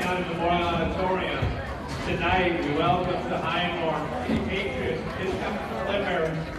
County Memorial Auditorium. Tonight, we welcome the Highmore Patriots. It's come to deliver